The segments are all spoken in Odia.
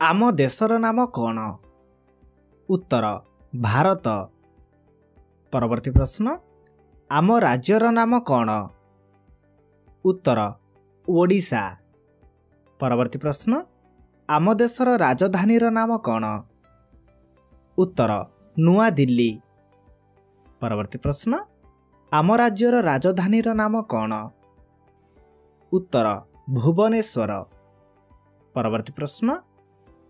ଆମ ଦେଶର ନାମ କ'ଣ? ଉତ୍ତର ଭାରତ। ପରବର୍ତ୍ତୀ ପ୍ରଶ୍ନ ଆମ ରାଜ୍ୟର ନାମ କ'ଣ? ଉତ୍ତର ଓଡ଼ିଶା। ପରବର୍ତ୍ତୀ ପ୍ରଶ୍ନ ଆମ ଦେଶର ରାଜଧାନୀର ନାମ କ'ଣ? ଉତ୍ତର ନୂଆଦିଲ୍ଲୀ। ପରବର୍ତ୍ତୀ ପ୍ରଶ୍ନ ଆମ ରାଜ୍ୟର ରାଜଧାନୀର ନାମ କ'ଣ? ଉତ୍ତର ଭୁବନେଶ୍ୱର। ପରବର୍ତ୍ତୀ ପ୍ରଶ୍ନ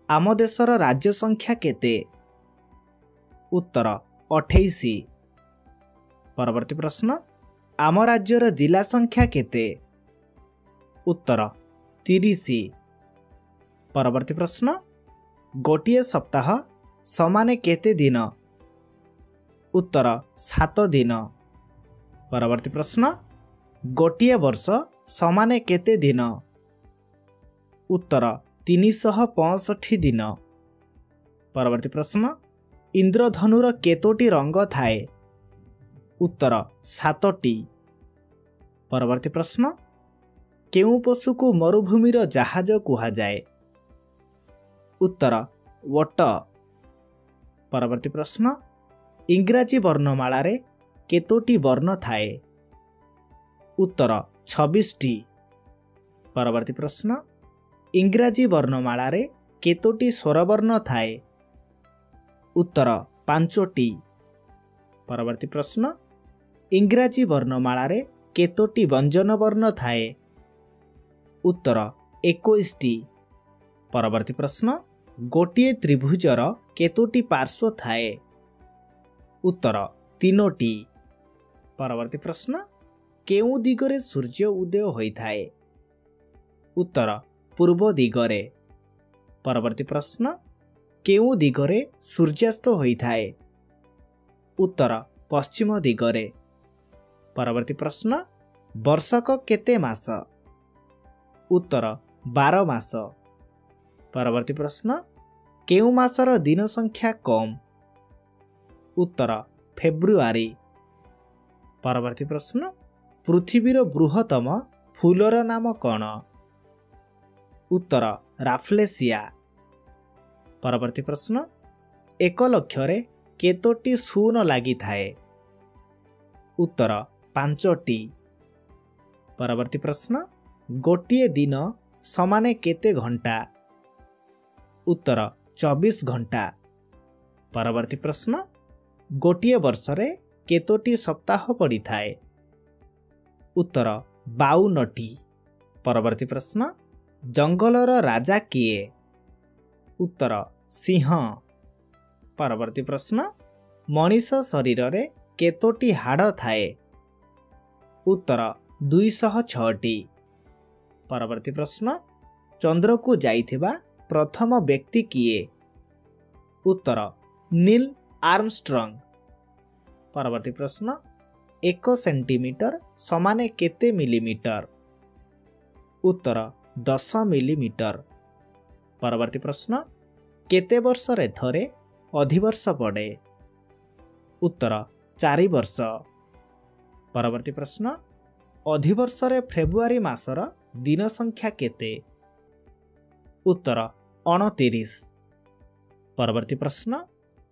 ଆମ ଦେଶର ରାଜ୍ୟ ସଂଖ୍ୟା କେତେ? ଉତ୍ତର ଅଠେଇଶ। ପରବର୍ତ୍ତୀ ପ୍ରଶ୍ନ ଆମ ରାଜ୍ୟର ଜିଲ୍ଲା ସଂଖ୍ୟା କେତେ? ଉତ୍ତର ତିରିଶ। ପରବର୍ତ୍ତୀ ପ୍ରଶ୍ନ ଗୋଟିଏ ସପ୍ତାହ ସମାନେ କେତେ ଦିନ? ଉତ୍ତର ସାତ ଦିନ। ପରବର୍ତ୍ତୀ ପ୍ରଶ୍ନ ଗୋଟିଏ ବର୍ଷ ସମାନେ କେତେ ଦିନ? ଉତ୍ତର ତିନିଶହ ପଞ୍ଚଷଠି ଦିନ। ପରବର୍ତ୍ତୀ ପ୍ରଶ୍ନ ଇନ୍ଦ୍ରଧନୁର କେତୋଟି ରଙ୍ଗ ଥାଏ? ଉତ୍ତର ସାତଟି। ପରବର୍ତ୍ତୀ ପ୍ରଶ୍ନ କେଉଁ ପଶୁକୁ ମରୁଭୂମିର ଜାହାଜ କୁହାଯାଏ? ଉତ୍ତର ଓଟ ପରବର୍ତ୍ତୀ ପ୍ରଶ୍ନ ଇଂରାଜୀ ବର୍ଣ୍ଣମାଳାରେ କେତୋଟି ବର୍ଣ୍ଣ ଥାଏ? ଉତ୍ତର ଛବିଶଟି। ପରବର୍ତ୍ତୀ ପ୍ରଶ୍ନ ଇଂରାଜୀ ବର୍ଣ୍ଣମାଳାରେ କେତୋଟି ସ୍ୱରବର୍ଣ୍ଣ ଥାଏ? ଉତ୍ତର ପାଞ୍ଚଟି। ପରବର୍ତ୍ତୀ ପ୍ରଶ୍ନ ଇଂରାଜୀ ବର୍ଣ୍ଣମାଳାରେ କେତୋଟି ବ୍ୟଞ୍ଜନ ବର୍ଣ୍ଣ ଥାଏ? ଉତ୍ତର ଏକୋଇଶଟି। ପରବର୍ତ୍ତୀ ପ୍ରଶ୍ନ ଗୋଟିଏ ତ୍ରିଭୁଜର କେତୋଟି ପାର୍ଶ୍ୱ ଥାଏ? ଉତ୍ତର ତିନୋଟି। ପରବର୍ତ୍ତୀ ପ୍ରଶ୍ନ କେଉଁ ଦିଗରେ ସୂର୍ଯ୍ୟ ଉଦୟ ହୋଇଥାଏ? ଉତ୍ତର ପୂର୍ବ ଦିଗରେ। ପରବର୍ତ୍ତୀ ପ୍ରଶ୍ନ କେଉଁ ଦିଗରେ ସୂର୍ଯ୍ୟାସ୍ତ ହୋଇଥାଏ? ଉତ୍ତର ପଶ୍ଚିମ ଦିଗରେ। ପରବର୍ତ୍ତୀ ପ୍ରଶ୍ନ ବର୍ଷକ କେତେ ମାସ? ଉତ୍ତର ବାର ମାସ। ପରବର୍ତ୍ତୀ ପ୍ରଶ୍ନ କେଉଁ ମାସର ଦିନ ସଂଖ୍ୟା କମ୍? ଉତ୍ତର ଫେବୃଆରୀ। ପରବର୍ତ୍ତୀ ପ୍ରଶ୍ନ ପୃଥିବୀର ବୃହତ୍ତମ ଫୁଲର ନାମ କ'ଣ? ଉତ୍ତର ରାଫ୍ଲେସିଆ। ପରବର୍ତ୍ତୀ ପ୍ରଶ୍ନ ଏକ ଲକ୍ଷରେ କେତୋଟି ଶୂନ ଲାଗିଥାଏ? ଉତ୍ତର ପାଞ୍ଚଟି। ପରବର୍ତ୍ତୀ ପ୍ରଶ୍ନ ଗୋଟିଏ ଦିନ ସମାନେ କେତେ ଘଣ୍ଟା? ଉତ୍ତର ଚବିଶ ଘଣ୍ଟା। ପରବର୍ତ୍ତୀ ପ୍ରଶ୍ନ ଗୋଟିଏ ବର୍ଷରେ କେତୋଟି ସପ୍ତାହ ପଡ଼ିଥାଏ? ଉତ୍ତର ବାଉନଟି। ପରବର୍ତ୍ତୀ ପ୍ରଶ୍ନ ଜଙ୍ଗଲର ରାଜା କିଏ? ଉତ୍ତର ସିଂହ। ପରବର୍ତ୍ତୀ ପ୍ରଶ୍ନ ମଣିଷ ଶରୀରରେ କେତୋଟି ହାଡ଼ ଥାଏ? ଉତ୍ତର ଦୁଇଶହ ଛଅଟି। ପରବର୍ତ୍ତୀ ପ୍ରଶ୍ନ ଚନ୍ଦ୍ରକୁ ଯାଇଥିବା ପ୍ରଥମ ବ୍ୟକ୍ତି କିଏ? ଉତ୍ତର ନୀଲ ଆର୍ମଷ୍ଟ୍ରଙ୍ଗ। ପରବର୍ତ୍ତୀ ପ୍ରଶ୍ନ ଏକ ସେଣ୍ଟିମିଟର ସମାନେ କେତେ ମିଲିମିଟର? ଉତ୍ତର ଦଶ ମିଲିମିଟର ପରବର୍ତ୍ତୀ ପ୍ରଶ୍ନ କେତେ ବର୍ଷରେ ଥରେ ଅଧିବର୍ଷ ପଡ଼େ? ଉତ୍ତର ଚାରି ବର୍ଷ। ପରବର୍ତ୍ତୀ ପ୍ରଶ୍ନ ଅଧିବର୍ଷରେ ଫେବୃଆରୀ ମାସର ଦିନ ସଂଖ୍ୟା କେତେ? ଉତ୍ତର ଅଣତିରିଶ। ପରବର୍ତ୍ତୀ ପ୍ରଶ୍ନ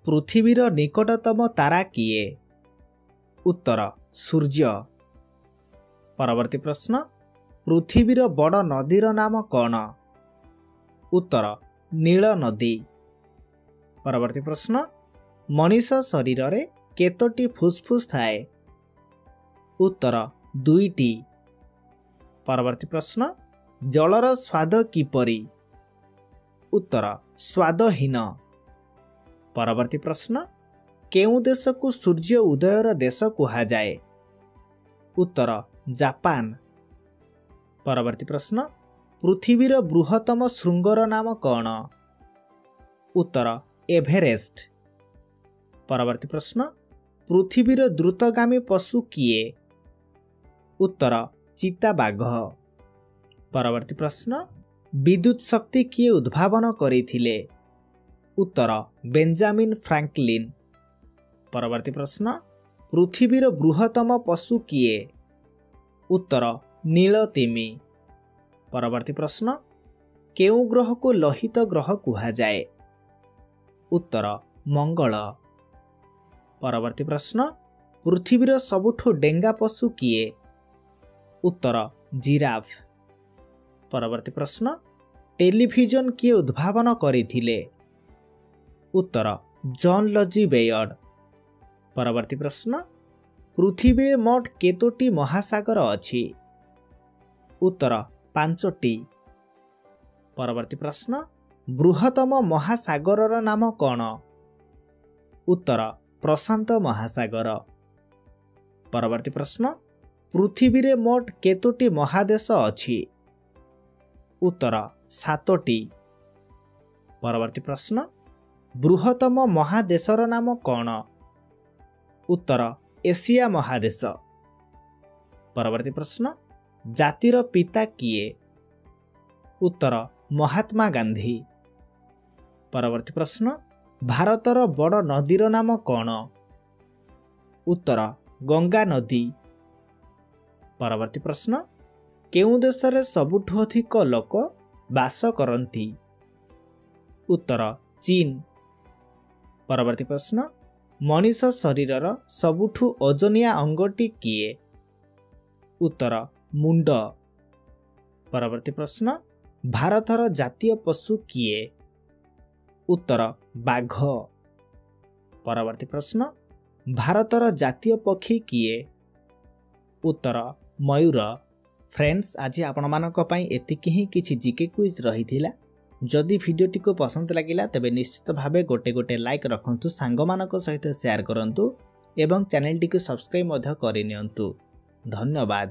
ପୃଥିବୀର ନିକଟତମ ତାରା କିଏ? ଉତ୍ତର ସୂର୍ଯ୍ୟ। ପରବର୍ତ୍ତୀ ପ୍ରଶ୍ନ ପୃଥିବୀର ବଡ଼ ନଦୀର ନାମ କ'ଣ? ଉତ୍ତର ନୀଳ ନଦୀ। ପରବର୍ତ୍ତୀ ପ୍ରଶ୍ନ ମଣିଷ ଶରୀରରେ କେତୋଟି ଫୁସ୍ଫୁସ୍ ଥାଏ? ଉତ୍ତର ଦୁଇଟି। ପରବର୍ତ୍ତୀ ପ୍ରଶ୍ନ ଜଳର ସ୍ୱାଦ କିପରି? ଉତ୍ତର ସ୍ୱାଦହୀନ। ପରବର୍ତ୍ତୀ ପ୍ରଶ୍ନ କେଉଁ ଦେଶକୁ ସୂର୍ଯ୍ୟ ଉଦୟର ଦେଶ କୁହାଯାଏ? ଉତ୍ତର ଜାପାନ। ପରବର୍ତ୍ତୀ ପ୍ରଶ୍ନ ପୃଥିବୀର ବୃହତ୍ତମ ଶୃଙ୍ଗର ନାମ କ'ଣ? ଉତ୍ତର ଏଭେରେଷ୍ଟ। ପରବର୍ତ୍ତୀ ପ୍ରଶ୍ନ ପୃଥିବୀର ଦ୍ରୁତଗାମୀ ପଶୁ କିଏ? ଉତ୍ତର ଚିତାବାଘ। ପରବର୍ତ୍ତୀ ପ୍ରଶ୍ନ ବିଦ୍ୟୁତ୍ ଶକ୍ତି କିଏ ଉଦ୍ଭାବନ କରିଥିଲେ? ଉତ୍ତର ବେଞ୍ଜାମିନ୍ ଫ୍ରାଙ୍କଲିନ୍। ପରବର୍ତ୍ତୀ ପ୍ରଶ୍ନ ପୃଥିବୀର ବୃହତ୍ତମ ପଶୁ କିଏ? ଉତ୍ତର ନୀଳ ତିମି ପରବର୍ତ୍ତୀ ପ୍ରଶ୍ନ କେଉଁ ଗ୍ରହକୁ ଲୋହିତ ଗ୍ରହ କୁହାଯାଏ? ଉତ୍ତର ମଙ୍ଗଳ। ପରବର୍ତ୍ତୀ ପ୍ରଶ୍ନ ପୃଥିବୀର ସବୁଠୁ ଡେଙ୍ଗା ପଶୁ କିଏ? ଉତ୍ତର ଜିରାଫ। ପରବର୍ତ୍ତୀ ପ୍ରଶ୍ନ ଟେଲିଭିଜନ କିଏ ଉଦ୍ଭାବନ କରିଥିଲେ? ଉତ୍ତର ଜନ୍ ଲଜି ବେୟର୍ଡ। ପରବର୍ତ୍ତୀ ପ୍ରଶ୍ନ ପୃଥିବୀରେ ମୋଟ କେତୋଟି ମହାସାଗର ଅଛି? ଉତ୍ତର ପାଞ୍ଚଟି। ପରବର୍ତ୍ତୀ ପ୍ରଶ୍ନ ବୃହତ୍ତମ ମହାସାଗରର ନାମ କ'ଣ? ଉତ୍ତର ପ୍ରଶାନ୍ତ ମହାସାଗର। ପରବର୍ତ୍ତୀ ପ୍ରଶ୍ନ ପୃଥିବୀରେ ମୋଟ କେତୋଟି ମହାଦେଶ ଅଛି? ଉତ୍ତର ସାତଟି। ପରବର୍ତ୍ତୀ ପ୍ରଶ୍ନ ବୃହତ୍ତମ ମହାଦେଶର ନାମ କ'ଣ? ଉତ୍ତର ଏସିଆ ମହାଦେଶ। ପରବର୍ତ୍ତୀ ପ୍ରଶ୍ନ ଜାତିର ପିତା କିଏ? ଉତ୍ତର ମହାତ୍ମା ଗାନ୍ଧୀ। ପରବର୍ତ୍ତୀ ପ୍ରଶ୍ନ ଭାରତର ବଡ଼ ନଦୀର ନାମ କ'ଣ? ଉତ୍ତର ଗଙ୍ଗା ନଦୀ। ପରବର୍ତ୍ତୀ ପ୍ରଶ୍ନ କେଉଁ ଦେଶରେ ସବୁଠୁ ଅଧିକ ଲୋକ ବାସ କରନ୍ତି? ଉତ୍ତର ଚୀନ। ପରବର୍ତ୍ତୀ ପ୍ରଶ୍ନ ମଣିଷ ଶରୀରର ସବୁଠୁ ଓଜନିଆ ଅଙ୍ଗଟି କିଏ? ଉତ୍ତର ମୁଣ୍ଡ ପରବର୍ତ୍ତୀ ପ୍ରଶ୍ନ ଭାରତର ଜାତୀୟ ପଶୁ କିଏ? ଉତ୍ତର ବାଘ। ପରବର୍ତ୍ତୀ ପ୍ରଶ୍ନ ଭାରତର ଜାତୀୟ ପକ୍ଷୀ କିଏ? ଉତ୍ତର ମୟୂର। ଫ୍ରେଣ୍ଡସ୍ ଆଜି ଆପଣମାନଙ୍କ ପାଇଁ ଏତିକି ହିଁ କିଛି ଜିକେ କୁଇଜ୍ ରହିଥିଲା। ଯଦି ଭିଡ଼ିଓଟିକୁ ପସନ୍ଦ ଲାଗିଲା ତେବେ ନିଶ୍ଚିତ ଭାବେ ଗୋଟେ ଗୋଟେ ଲାଇକ୍ ରଖନ୍ତୁ ସାଙ୍ଗମାନଙ୍କ ସହିତ ସେୟାର କରନ୍ତୁ ଏବଂ ଚ୍ୟାନେଲଟିକୁ ସବସ୍କ୍ରାଇବ୍ ମଧ୍ୟ କରିନିଅନ୍ତୁ। ଧନ୍ୟବାଦ।